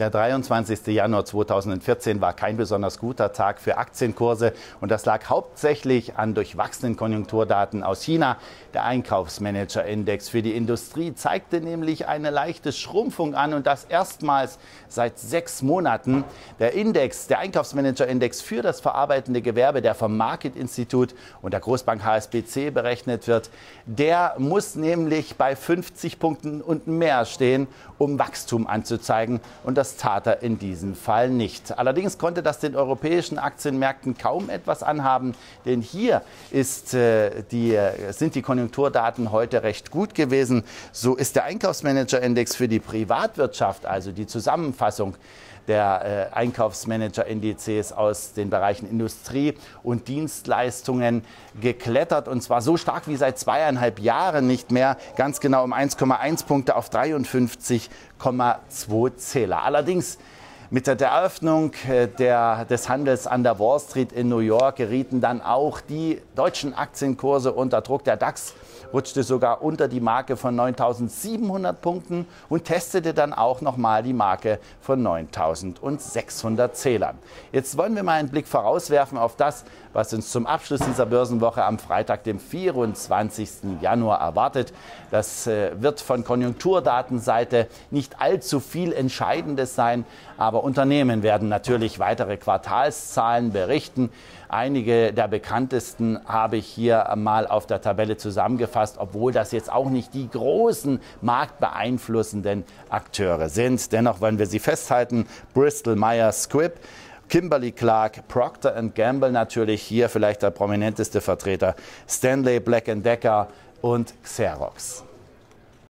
Der 23. Januar 2014 war kein besonders guter Tag für Aktienkurse und das lag hauptsächlich an durchwachsenen Konjunkturdaten aus China. Der Einkaufsmanager-Index für die Industrie zeigte nämlich eine leichte Schrumpfung an und das erstmals seit sechs Monaten. Der Index, der Einkaufsmanager-Index für das verarbeitende Gewerbe, der vom Market Institute und der Großbank HSBC berechnet wird, der muss nämlich bei 50 Punkten und mehr stehen, um Wachstum anzuzeigen und das das tat er in diesem Fall nicht. Allerdings konnte das den europäischen Aktienmärkten kaum etwas anhaben, denn hier ist, äh, die, sind die Konjunkturdaten heute recht gut gewesen. So ist der Einkaufsmanager-Index für die Privatwirtschaft, also die Zusammenfassung der äh, Einkaufsmanager-Indizes aus den Bereichen Industrie und Dienstleistungen geklettert und zwar so stark wie seit zweieinhalb Jahren nicht mehr, ganz genau um 1,1 Punkte auf 53,2 Zähler. Allerdings mit der Eröffnung äh, der, des Handels an der Wall Street in New York gerieten dann auch die deutschen Aktienkurse unter Druck. Der DAX rutschte sogar unter die Marke von 9.700 Punkten und testete dann auch nochmal die Marke von 9.600 Zählern. Jetzt wollen wir mal einen Blick vorauswerfen auf das, was uns zum Abschluss dieser Börsenwoche am Freitag, dem 24. Januar erwartet. Das äh, wird von Konjunkturdatenseite nicht allzu viel Entscheidendes sein, aber Unternehmen werden natürlich weitere Quartalszahlen berichten. Einige der bekanntesten habe ich hier mal auf der Tabelle zusammengefasst, obwohl das jetzt auch nicht die großen marktbeeinflussenden Akteure sind. Dennoch wollen wir sie festhalten. Bristol Myers Squibb Kimberly Clark, Procter Gamble natürlich hier vielleicht der prominenteste Vertreter, Stanley Black Decker und Xerox.